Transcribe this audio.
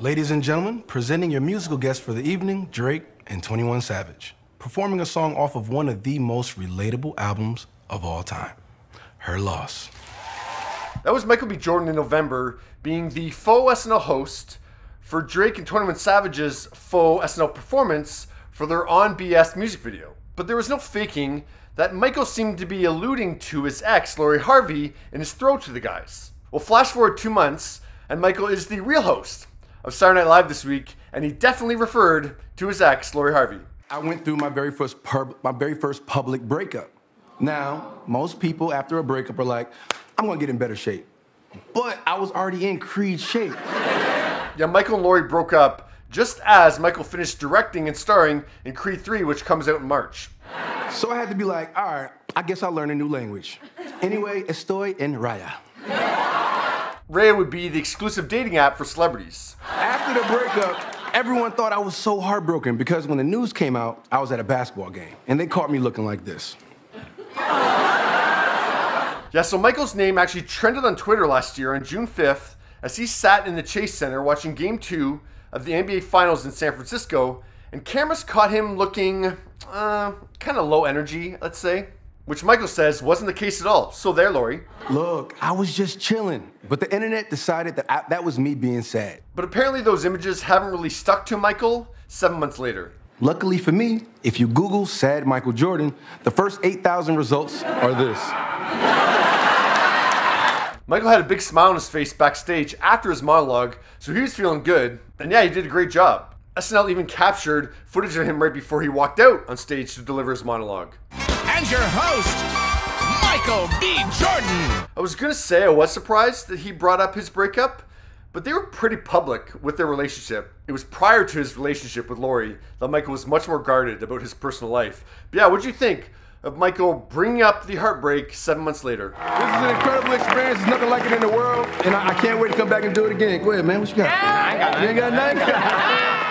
Ladies and gentlemen, presenting your musical guest for the evening, Drake and 21 Savage, performing a song off of one of the most relatable albums of all time, Her Loss. That was Michael B. Jordan in November being the faux SNL host for Drake and 21 Savage's faux SNL performance for their On BS music video. But there was no faking that Michael seemed to be alluding to his ex, Lori Harvey, in his throw to the guys. Well, flash forward two months, and Michael is the real host of Saturday Night Live this week, and he definitely referred to his ex, Lori Harvey. I went through my very first pub- my very first public breakup. Now, most people after a breakup are like, I'm gonna get in better shape. But I was already in Creed shape. Yeah, Michael and Lori broke up just as Michael finished directing and starring in Creed 3, which comes out in March. So I had to be like, all right, I guess I'll learn a new language. Anyway, estoy en raya. Raya would be the exclusive dating app for celebrities. After the breakup, everyone thought I was so heartbroken because when the news came out, I was at a basketball game and they caught me looking like this. Yeah, so Michael's name actually trended on Twitter last year on June 5th as he sat in the Chase Center watching game two of the NBA Finals in San Francisco, and cameras caught him looking uh, kind of low energy, let's say, which Michael says wasn't the case at all. So there, Lori. Look, I was just chilling, but the internet decided that I, that was me being sad. But apparently, those images haven't really stuck to Michael seven months later. Luckily for me, if you Google sad Michael Jordan, the first 8,000 results are this. Michael had a big smile on his face backstage after his monologue, so he was feeling good. And yeah, he did a great job. SNL even captured footage of him right before he walked out on stage to deliver his monologue. And your host, Michael B. Jordan. I was gonna say I was surprised that he brought up his breakup, but they were pretty public with their relationship. It was prior to his relationship with Lori that Michael was much more guarded about his personal life. But yeah, what'd you think of Michael bringing up the heartbreak seven months later? This is an incredible experience. There's nothing like it in the world, and I, I can't wait to come back and do it again. Go ahead, man. What you got? I ain't got You ain't got nothing?